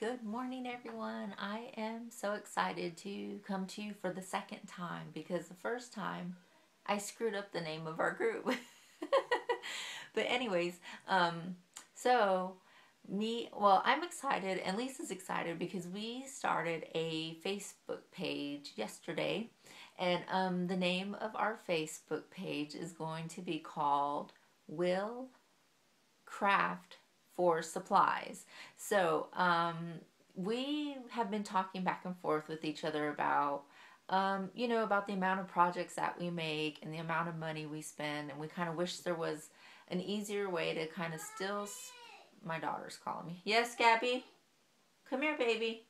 Good morning, everyone. I am so excited to come to you for the second time because the first time I screwed up the name of our group. but, anyways, um, so me, well, I'm excited and Lisa's excited because we started a Facebook page yesterday, and um, the name of our Facebook page is going to be called Will Craft for supplies. So um, we have been talking back and forth with each other about, um, you know, about the amount of projects that we make and the amount of money we spend. And we kind of wish there was an easier way to kind of still. My daughter's calling me. Yes, Gabby? Come here, baby.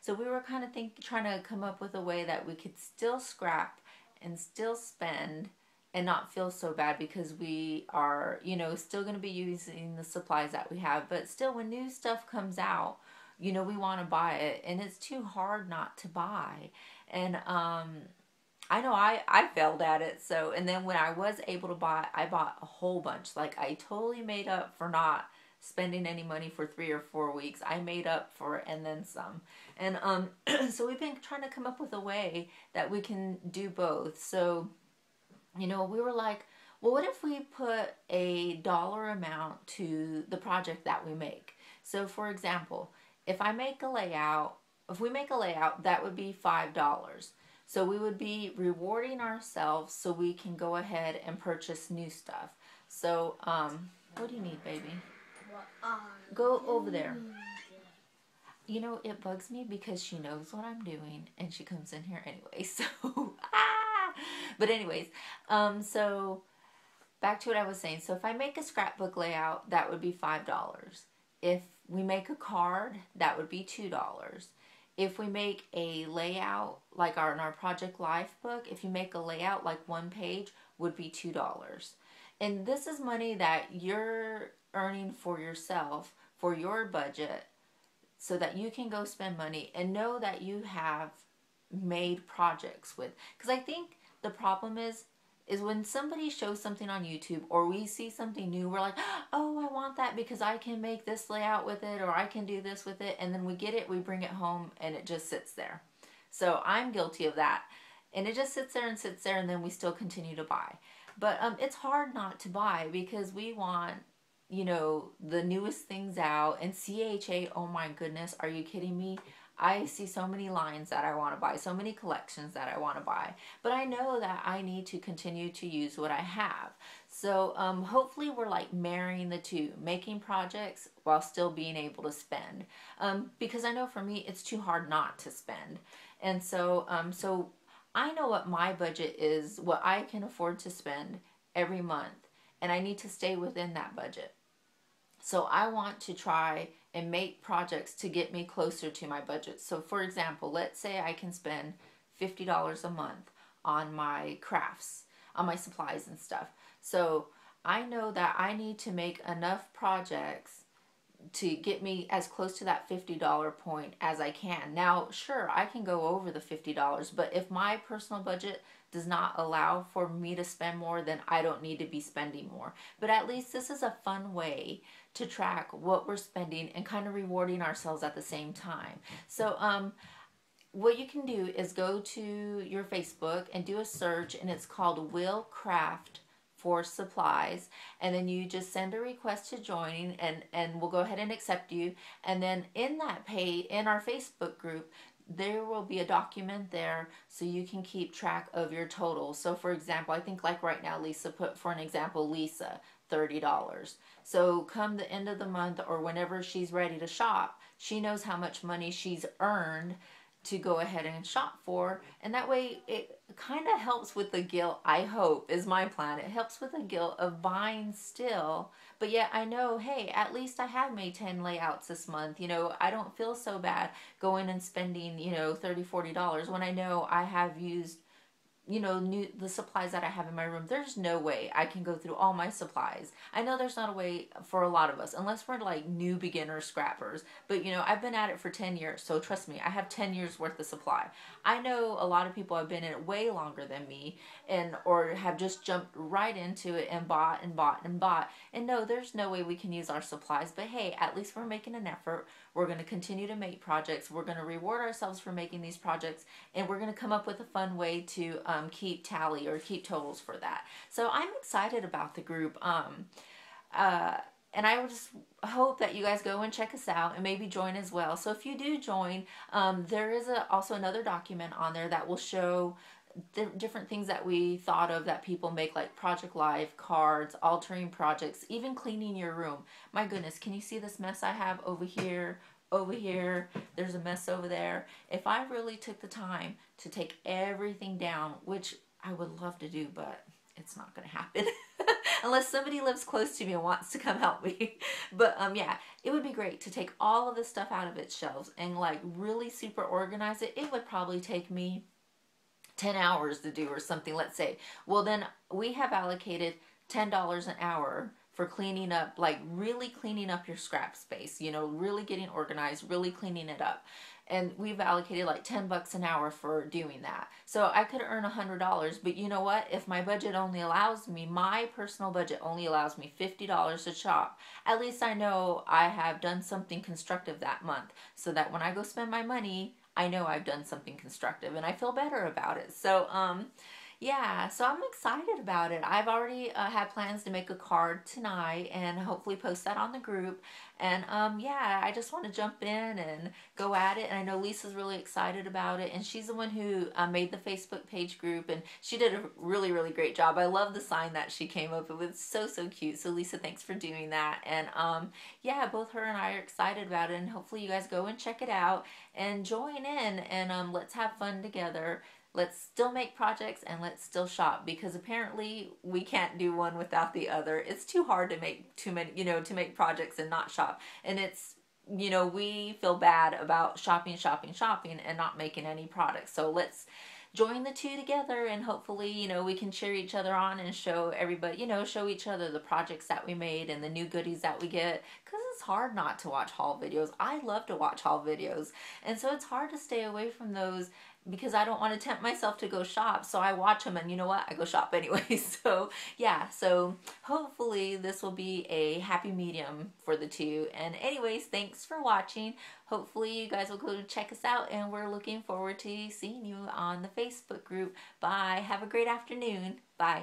So we were kind of think, trying to come up with a way that we could still scrap and still spend and not feel so bad because we are, you know, still going to be using the supplies that we have. But still, when new stuff comes out, you know, we want to buy it, and it's too hard not to buy. And um, I know I I failed at it. So, and then when I was able to buy, I bought a whole bunch. Like I totally made up for not spending any money for three or four weeks. I made up for it and then some. And um, so we've been trying to come up with a way that we can do both. So you know, we were like, well, what if we put a dollar amount to the project that we make? So, for example, if I make a layout, if we make a layout, that would be $5. So, we would be rewarding ourselves so we can go ahead and purchase new stuff. So, um, what do you need, baby? Go over there. You know, it bugs me because she knows what I'm doing and she comes in here anyway. So, ah! but anyways, um, so back to what I was saying. So if I make a scrapbook layout, that would be five dollars. If we make a card, that would be two dollars. If we make a layout like our in our project life book, if you make a layout like one page, would be two dollars. And this is money that you're earning for yourself for your budget so that you can go spend money and know that you have made projects with because I think the problem is is when somebody shows something on YouTube or we see something new, we're like, oh, I want that because I can make this layout with it or I can do this with it. And then we get it, we bring it home, and it just sits there. So I'm guilty of that. And it just sits there and sits there, and then we still continue to buy. But um, it's hard not to buy because we want, you know, the newest things out. And CHA, oh my goodness, are you kidding me? I see so many lines that I want to buy, so many collections that I want to buy, but I know that I need to continue to use what I have. So um, hopefully we're like marrying the two, making projects while still being able to spend. Um, because I know for me it's too hard not to spend, and so um, so I know what my budget is, what I can afford to spend every month, and I need to stay within that budget. So I want to try and make projects to get me closer to my budget. So for example, let's say I can spend $50 a month on my crafts, on my supplies and stuff. So I know that I need to make enough projects to get me as close to that $50 point as I can. Now, sure, I can go over the $50, but if my personal budget does not allow for me to spend more, then I don't need to be spending more. But at least this is a fun way to track what we're spending and kind of rewarding ourselves at the same time. So, um, what you can do is go to your Facebook and do a search, and it's called Will Craft for supplies and then you just send a request to join and and we'll go ahead and accept you. And then in that pay in our facebook group there will be a document there so you can keep track of your total. So for example i think like right now lisa put for an example lisa $30 so come the end of the month or whenever she's ready to shop she knows how much money she's earned to go ahead and shop for. And that way it kind of helps with the guilt i hope is my plan. It helps with the guilt of buying still. But yet i know hey at least i have made 10 layouts this month. You know i don't feel so bad going and spending you know 30 40 dollars when i know i have used you know, new the supplies that I have in my room, there's no way I can go through all my supplies. I know there's not a way for a lot of us, unless we're like new beginner scrappers. But you know, I've been at it for 10 years, so trust me, I have 10 years worth of supply. I know a lot of people have been in it way longer than me and or have just jumped right into it and bought and bought and bought. And no, there's no way we can use our supplies, but hey, at least we're making an effort. We're going to continue to make projects. We're going to reward ourselves for making these projects, and we're going to come up with a fun way to um, keep tally or keep totals for that. So I'm excited about the group. Um, uh, and I just hope that you guys go and check us out and maybe join as well. So if you do join, um, there is a, also another document on there that will show the different things that we thought of that people make like project life cards altering projects even cleaning your room. My goodness can you see this mess i have over here over here? There's a mess over there. If i really took the time to take everything down which i would love to do but it's not going to happen. Unless somebody lives close to me and wants to come help me. But um yeah it would be great to take all of this stuff out of its shelves and like really super organize it. It would probably take me 10 hours to do or something, let's say. Well, then we have allocated $10 an hour for cleaning up, like really cleaning up your scrap space, you know, really getting organized, really cleaning it up. And we've allocated like 10 bucks an hour for doing that. So I could earn $100, but you know what? If my budget only allows me, my personal budget only allows me $50 to shop, at least I know I have done something constructive that month so that when I go spend my money, I know I've done something constructive and I feel better about it. So, um, yeah, so I'm excited about it. I've already uh, had plans to make a card tonight and hopefully post that on the group. And um, yeah, I just want to jump in and go at it. And I know Lisa's really excited about it. And she's the one who uh, made the Facebook page group. And she did a really, really great job. I love the sign that she came up with. It's so, so cute. So Lisa, thanks for doing that. And um, yeah, both her and I are excited about it. And hopefully you guys go and check it out and join in. And um, let's have fun together let's still make projects and let's still shop because apparently we can't do one without the other. It's too hard to make too many, you know, to make projects and not shop. And it's, you know, we feel bad about shopping, shopping, shopping and not making any products. So let's join the two together and hopefully, you know, we can cheer each other on and show everybody, you know, show each other the projects that we made and the new goodies that we get because it's hard not to watch haul videos. I love to watch haul videos. And so it's hard to stay away from those because I don't want to tempt myself to go shop. So I watch them and you know what? I go shop anyway. So yeah, so hopefully this will be a happy medium for the two. And anyways, thanks for watching. Hopefully you guys will go to check us out and we're looking forward to seeing you on the Facebook group. Bye. Have a great afternoon. Bye.